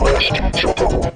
Question Showdown.